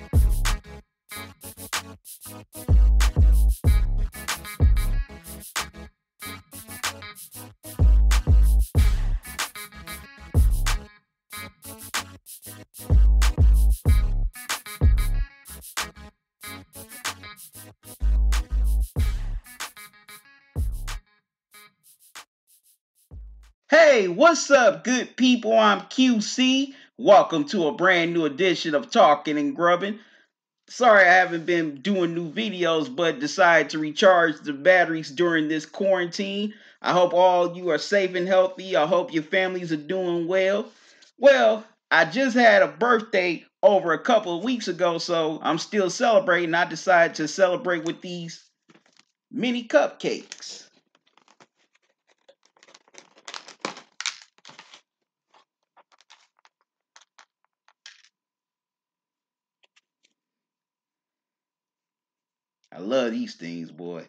Thank you. Hey, what's up, good people? I'm QC. Welcome to a brand new edition of Talking and Grubbing. Sorry I haven't been doing new videos, but decided to recharge the batteries during this quarantine. I hope all you are safe and healthy. I hope your families are doing well. Well, I just had a birthday over a couple of weeks ago, so I'm still celebrating. I decided to celebrate with these mini cupcakes. I love these things, boy.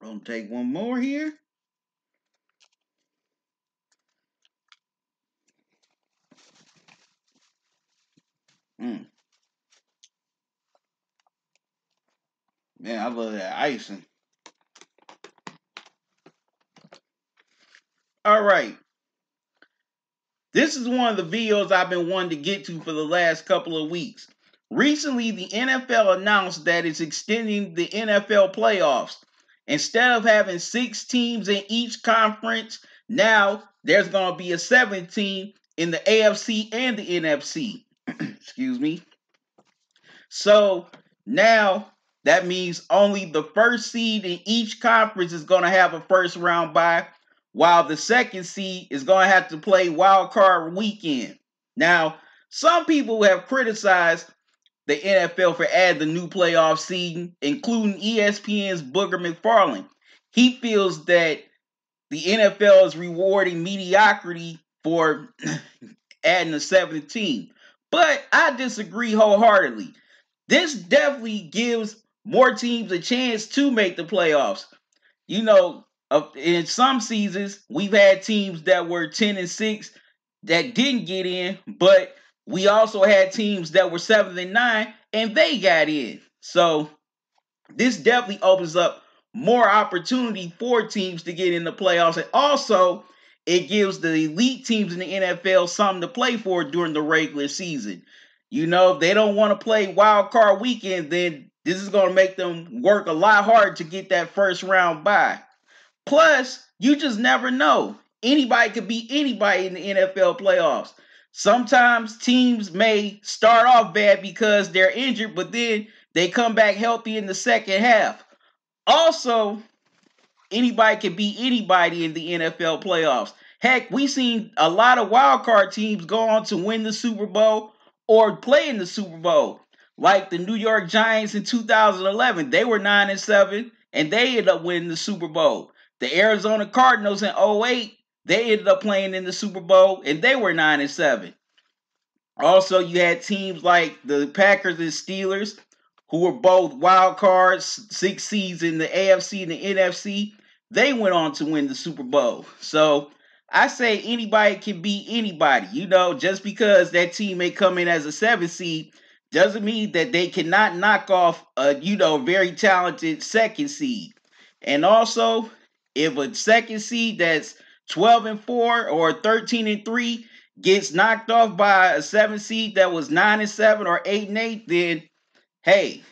Gonna take one more here. Mm. Man, I love that icing. All right. This is one of the videos I've been wanting to get to for the last couple of weeks. Recently, the NFL announced that it's extending the NFL playoffs. Instead of having six teams in each conference, now there's going to be a seventh team in the AFC and the NFC. Excuse me. So now that means only the first seed in each conference is going to have a first round bye while the second seed is going to have to play wild card weekend. Now, some people have criticized the NFL for adding the new playoff season, including ESPN's Booger McFarland. He feels that the NFL is rewarding mediocrity for adding a seventh team. But I disagree wholeheartedly. This definitely gives more teams a chance to make the playoffs. You know, in some seasons we've had teams that were 10 and 6 that didn't get in but we also had teams that were 7 and 9 and they got in. So this definitely opens up more opportunity for teams to get in the playoffs. And also it gives the elite teams in the NFL something to play for during the regular season. You know if they don't want to play wild card weekend then this is going to make them work a lot hard to get that first round bye Plus, you just never know. Anybody could beat anybody in the NFL playoffs. Sometimes teams may start off bad because they're injured, but then they come back healthy in the second half. Also, anybody can beat anybody in the NFL playoffs. Heck, we've seen a lot of wild card teams go on to win the Super Bowl or play in the Super Bowl. Like the New York Giants in 2011, they were 9 and 7 and they ended up winning the Super Bowl. The Arizona Cardinals in 08, they ended up playing in the Super Bowl and they were 9 and 7. Also, you had teams like the Packers and Steelers, who were both wild cards, six seeds in the AFC and the NFC. They went on to win the Super Bowl. So I say anybody can beat anybody. You know, just because that team may come in as a seven seed doesn't mean that they cannot knock off a, you know, very talented second seed. And also, if a second seed that's 12 and 4 or 13 and 3 gets knocked off by a seven seed that was 9 and 7 or 8 and 8, then hey,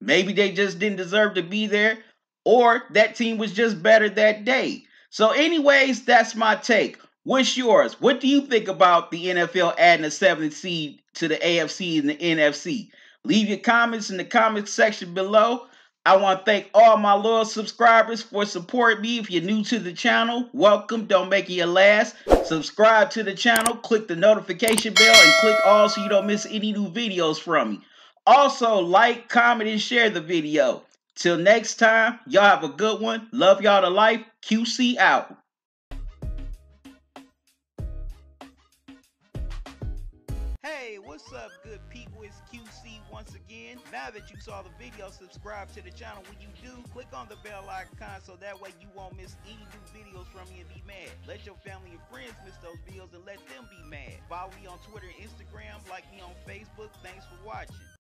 maybe they just didn't deserve to be there, or that team was just better that day. So, anyways, that's my take. What's yours? What do you think about the NFL adding a seventh seed to the AFC and the NFC? Leave your comments in the comments section below. I want to thank all my loyal subscribers for supporting me. If you're new to the channel, welcome. Don't make it your last. Subscribe to the channel, click the notification bell, and click all so you don't miss any new videos from me. Also, like, comment, and share the video. Till next time, y'all have a good one. Love y'all to life. QC out. Hey, what's up, good people? It's QC once again. Now that you saw the video, subscribe to the channel. When you do, click on the bell icon so that way you won't miss any new videos from me and be mad. Let your family and friends miss those videos and let them be mad. Follow me on Twitter and Instagram, like me on Facebook. Thanks for watching.